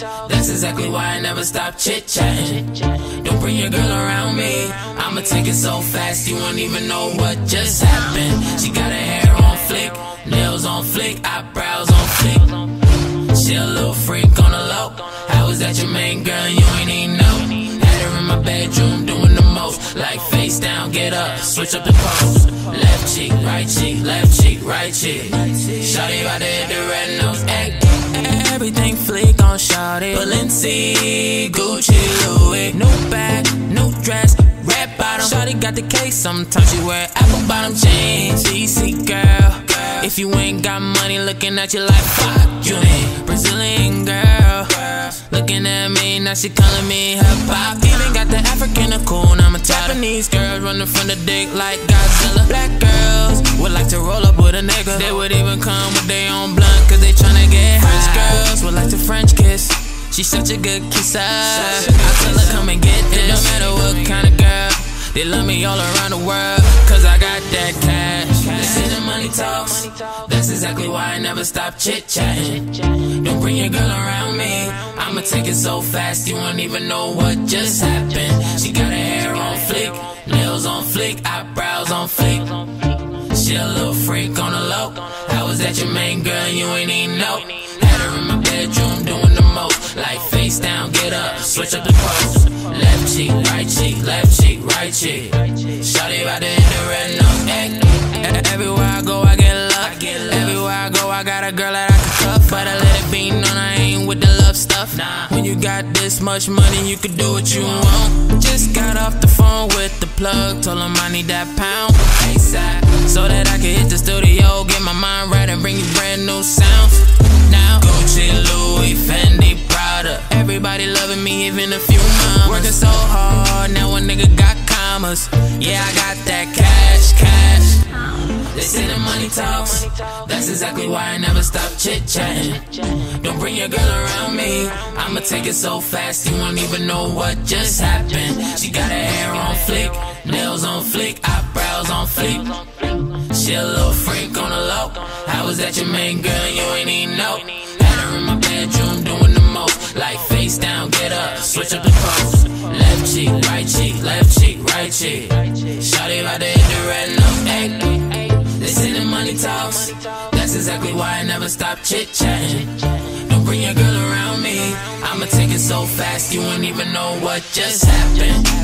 That's exactly why I never stop chit chatting. Don't bring your girl around me. I'ma take it so fast you won't even know what just happened. She got her hair on fleek, nails on fleek, eyebrows on fleek. She a little freak on the low. How is that your main girl and you ain't even know? Had her in my bedroom doing the most. Like face down, get up, switch up the pose. Left cheek, right cheek, left cheek, right cheek. Shawty about to hit the red nose. Everything fleek on Shawty. Balenci, Gucci, Louis. No bag, no dress, red bottom. Shawty got the case, sometimes she wear apple bottom jeans. DC girl. If you ain't got money, looking at you like fuck, you Brazilian girl. Looking at me, now she calling me her pop. Even got the African cool, now I'm a Japanese girl running from the dick like Godzilla. Black girls would like to roll up with a nigga. They would even come with their own would like to French kiss. She's such a good kisser. I tell her, come and get this. No matter what kind of girl. They love me all around the world, cause I got that cash. Say the money talks. That's exactly why I never stop chit chatting. Don't bring your girl around me. I'ma take it so fast you won't even know what just happened. She got her hair on fleek, nails on fleek, eyebrows on fleek. She a little freak on the low. How is that your main girl you ain't even know? Bedroom doing the most. Like face down, get up, switch up the pose. Left cheek, right cheek, left cheek, right cheek. Shawty the red nose. Everywhere I go, I get love. Everywhere I go, I got a girl that I can cuff. But I let it be known I ain't with the love stuff. When you got this much money, you can do what you want. Just got off the phone with the plug, told him I need that pound. So that I can hit the studio, get my mind right, and bring you brand new sounds. Yeah, I got that cash, cash. They say the money talks. That's exactly why I never stop chit chatting. Don't bring your girl around me. I'ma take it so fast you won't even know what just happened. She got her hair on fleek, nails on fleek, eyebrows on fleek. She a little freak on the low. How is that your main girl and you ain't even know? Had her in my bedroom doing the most. Like face down, get up, switch up cheek. Shawty to hit the red. Ay, they say the money talks. That's exactly why I never stop chit chatting. Don't bring your girl around me. I'ma take it so fast you won't even know what just happened.